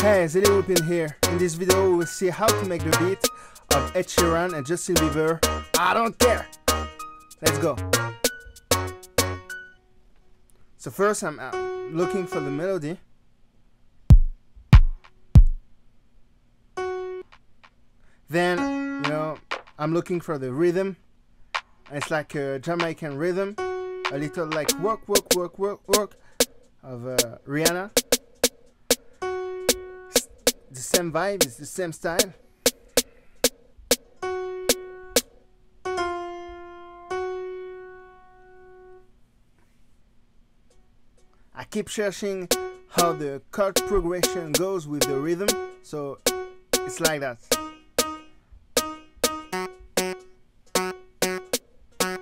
Hey, Zeliwipin here. In this video, we will see how to make the beat of Ed Sheeran and Justin Bieber. I don't care. Let's go. So first, I'm uh, looking for the melody. Then, you know, I'm looking for the rhythm. It's like a Jamaican rhythm, a little like work, work, work, work, work of uh, Rihanna. The same vibe, it's the same style. I keep searching how the chord progression goes with the rhythm, so it's like that.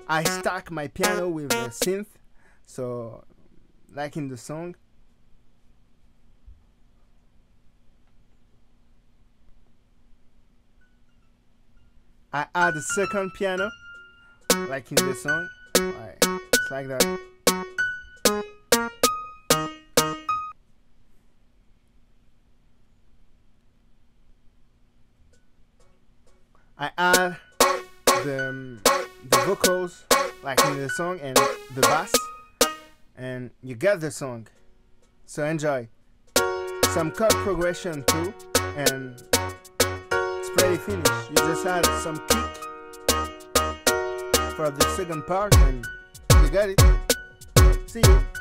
I stack my piano with a synth, so like in the song. I add the second piano, like in the song. It's like that. I add the, um, the vocals like in the song and the bass and you get the song so enjoy some chord progression too and it's pretty finished you just add some kick for the second part and you got it. See? you